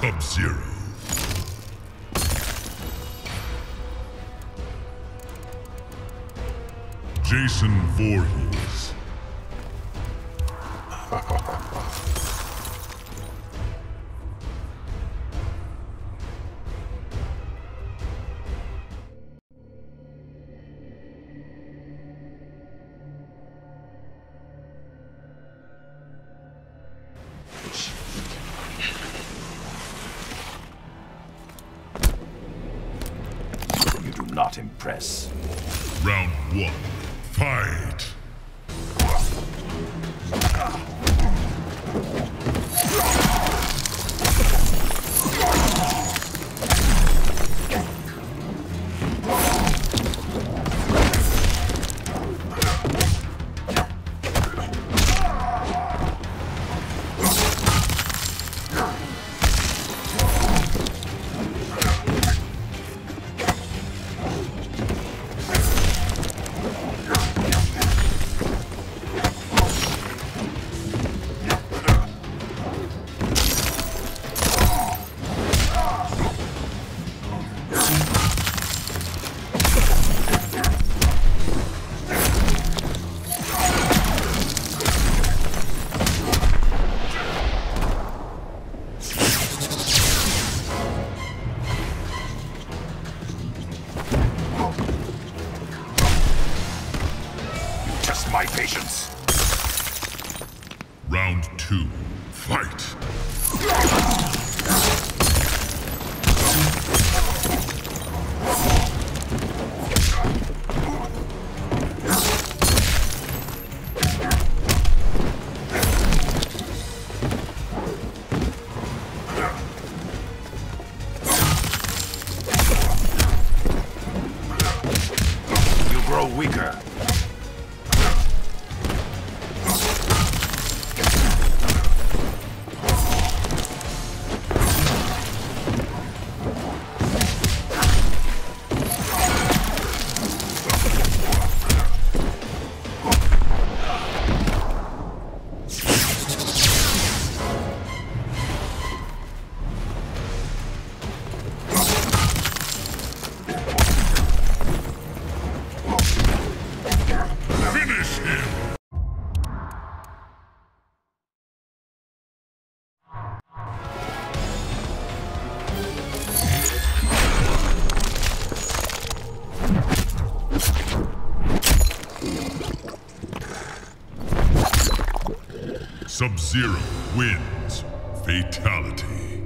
Sub-Zero. Jason Voorhees. Not impress. Round one. My patience. Round two. Fight! You grow weaker. Finish him! Sub-Zero wins. Fatality.